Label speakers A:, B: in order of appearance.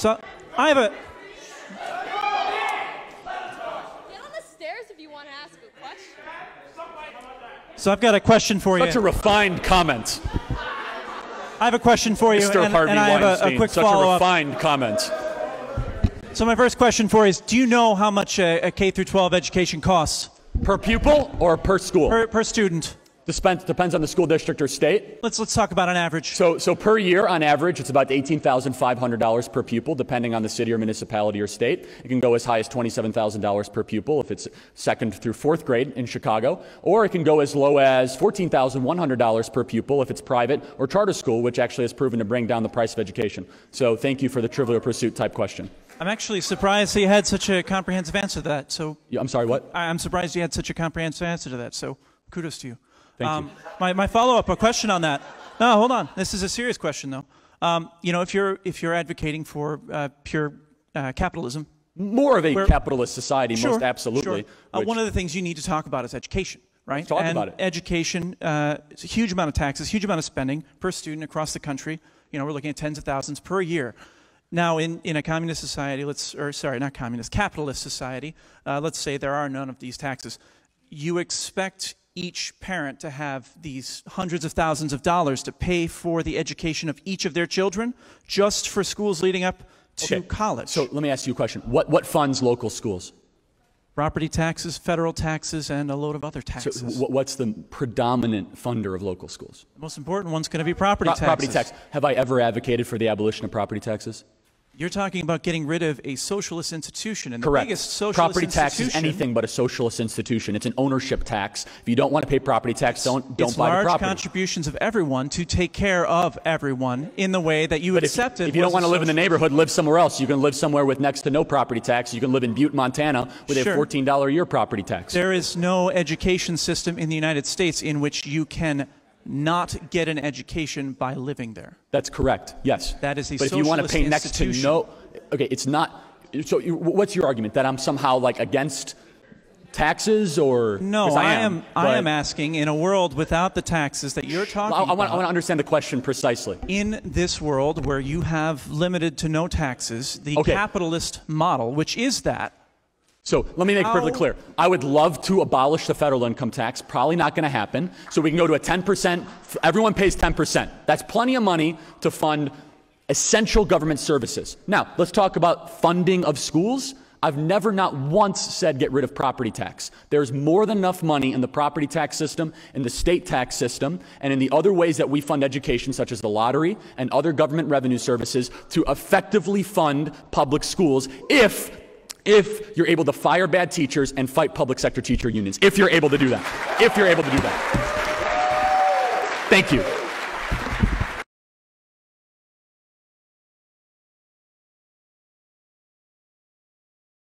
A: So I have a.
B: Get on the stairs if you want to ask a question.
A: So I've got a question for you.
C: Such a refined comment,
A: I have a question for you,
C: Mr.
A: and,
C: Harvey
A: and I have a,
C: Weinstein.
A: a quick
C: Such a
A: follow up.
C: refined comment.
A: So my first question for you is: Do you know how much a, a K through 12 education costs
C: Per pupil or per school?
A: per, per student?
C: Depends, depends on the school district or state.
A: Let's let's talk about an average.
C: So, so per year, on average, it's about $18,500 per pupil, depending on the city or municipality or state. It can go as high as $27,000 per pupil if it's second through fourth grade in Chicago, or it can go as low as $14,100 per pupil if it's private or charter school, which actually has proven to bring down the price of education. So, thank you for the trivial pursuit type question.
A: I'm actually surprised that you had such a comprehensive answer to that. So
C: Yeah, I'm sorry, what?
A: I'm surprised you had such a comprehensive answer to that. So kudos to you.
C: Thank you.
A: My, my follow up, a question on that. No, hold on. This is a serious question, though. Um, you know, if you're if you're advocating for uh, pure uh, capitalism,
C: More of a
A: We're-
C: capitalist society,
A: sure,
C: most absolutely.
A: sure. Uh,
C: which-
A: one of the things you need to talk about is education, right?
C: talk
A: and
C: about it.
A: Education, uh, it's a huge amount of taxes, huge amount of spending per student across the country. You know, we're looking at tens of thousands per year. Now, in, in a communist society, let's or sorry, not communist, capitalist society, uh, let's say there are none of these taxes. You expect each parent to have these hundreds of thousands of dollars to pay for the education of each of their children, just for schools leading up to
C: Okay,
A: college.
C: So let me ask you a question. What, what funds local schools?
A: property taxes, federal taxes, and a load of other
C: So
A: taxes.
C: wh- what's the predominant funder of local schools?
A: the most important one's going to be property
C: Pro-
A: taxes.
C: Property tax. Have I ever advocated for the abolition of property taxes?
A: You're talking about getting rid of a socialist institution, and
C: Correct.
A: the biggest socialist
C: property tax is anything but a socialist institution. It's an ownership tax. If you don't want to pay property tax, don't don't
A: it's
C: buy the
A: large
C: property.
A: contributions of everyone to take care of everyone in the way that you
C: but if,
A: accepted.
C: if you don't want to live in the neighborhood, live somewhere else. You can live somewhere with next to no property tax. You can live in Butte, Montana, with
A: Sure.
C: a $14 a year property tax.
A: There is no education system in the United States in which you can not get an education by living there.
C: That's correct. Yes.
A: That is a
C: But if you want to pay next to no, okay, it's not. So you, what's your argument that I'm somehow like against taxes or
A: no I am. I
C: but-
A: am asking in a world without the taxes that you're talking
C: I, I, want, I want to understand the question precisely.
A: in this world where you have limited to no taxes, the
C: Okay.
A: capitalist model, which is that,
C: So let me make it perfectly
A: oh.
C: clear. I would love to abolish the federal income tax. Probably not going to happen. So we can go to a 10%. Everyone pays 10%. That's plenty of money to fund essential government services. Now, let's talk about funding of schools. I've never, not once, said get rid of property tax. There's more than enough money in the property tax system, in the state tax system, and in the other ways that we fund education, such as the lottery and other government revenue services, to effectively fund public schools if if you're able to fire bad teachers and fight public sector teacher unions. If you're able to do that. If you're able to do that. Thank you.